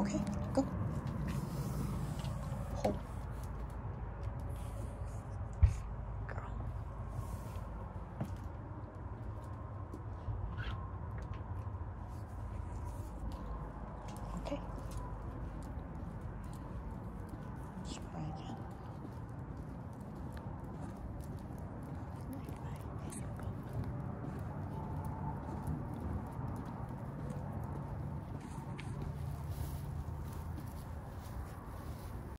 okay?